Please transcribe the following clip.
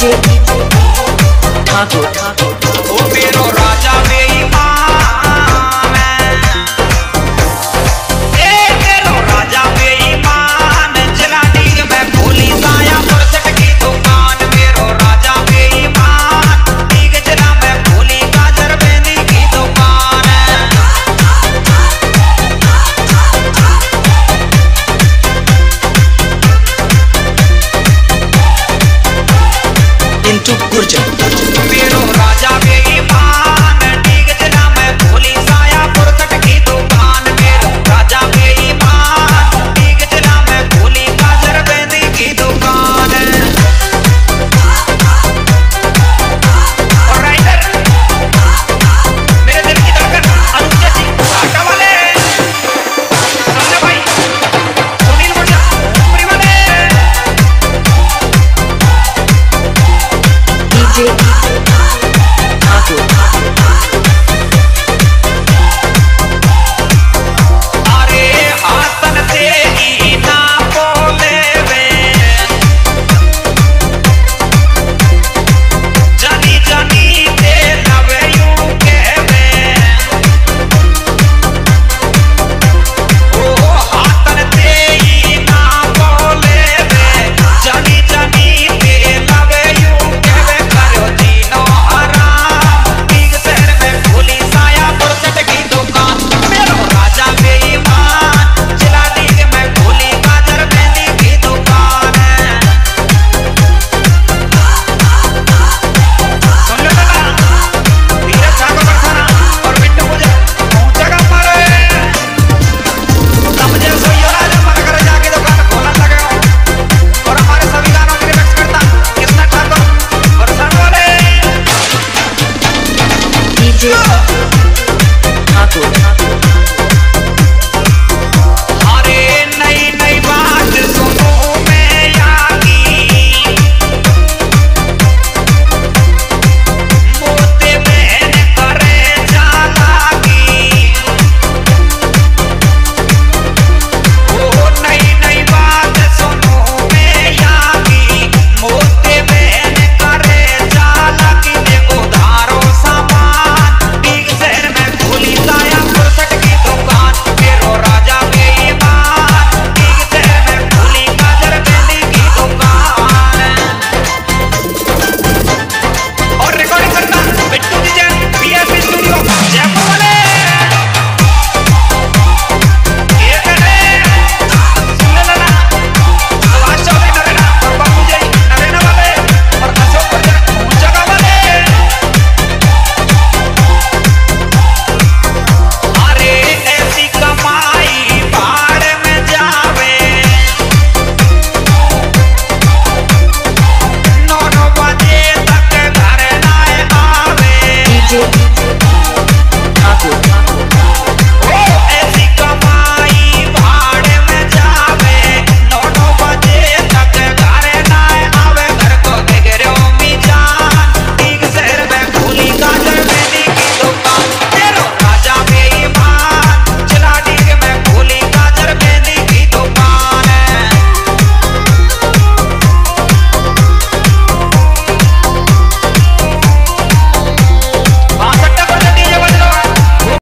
ठाकुर ठाकुर ओ मेरो पिंटू गुर्जर मेरो DJ Marco. Marco.